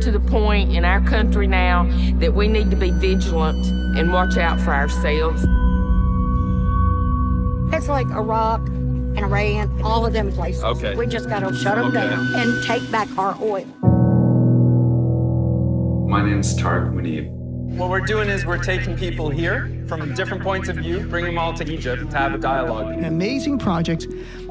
to the point in our country now that we need to be vigilant and watch out for ourselves. It's like Iraq and Iran, all of them places. Okay. We just got to shut them Okay. down and take back our oil. My name's Tarek Mounib. What we're doing is we're taking people here from different points of view, bringing them all to Egypt to have a dialogue. An amazing project,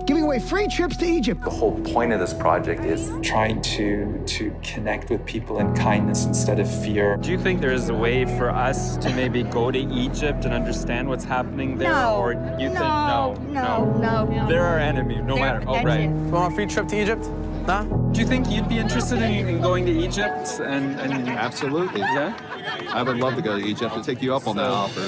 giving away free trips to Egypt. The whole point of this project is trying to to connect with people in kindness instead of fear. Do you think there's a way for us to maybe go to Egypt and understand what's happening there? No. Or you think no, no? no, no. They're our enemy, no They're- matter. Oh, that's right. it. Want a free trip to Egypt? Nah? Do you think you'd be interested in, in going to Egypt and, and Absolutely. yeah? I would love to go to Egypt to take you up on that offer.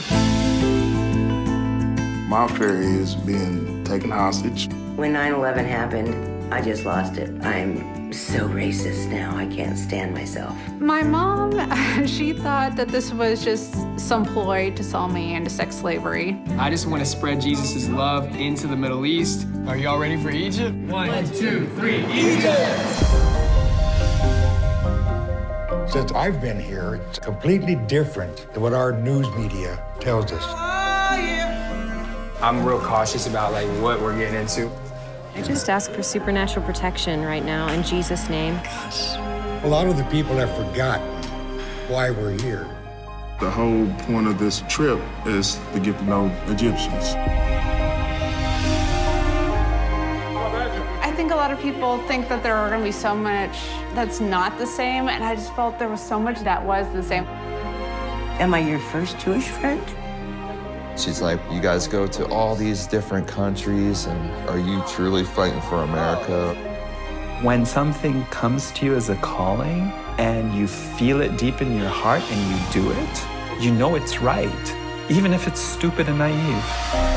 My fear is being taken hostage. When 9 11 happened, I just lost it. I'm so racist now, I can't stand myself. My mom, she thought that this was just some ploy to sell me into sex slavery. I just want to spread Jesus' love into the Middle East. Are y'all ready for Egypt? One, two, three, Egypt! Since I've been here, it's completely different than what our news media tells us. I'm real cautious about like what we're getting into. I just ask for supernatural protection right now in Jesus' name. Gosh. A lot of the people have forgotten why we're here. The whole point of this trip is to get to know Egyptians. I think a lot of people think that there are going to be so much that's not the same, and I just felt there was so much that was the same. Am I your first Jewish friend? She's like, you guys go to all these different countries, and are you truly fighting for America? When something comes to you as a calling and you feel it deep in your heart and you do it, you know it's right, even if it's stupid and naive.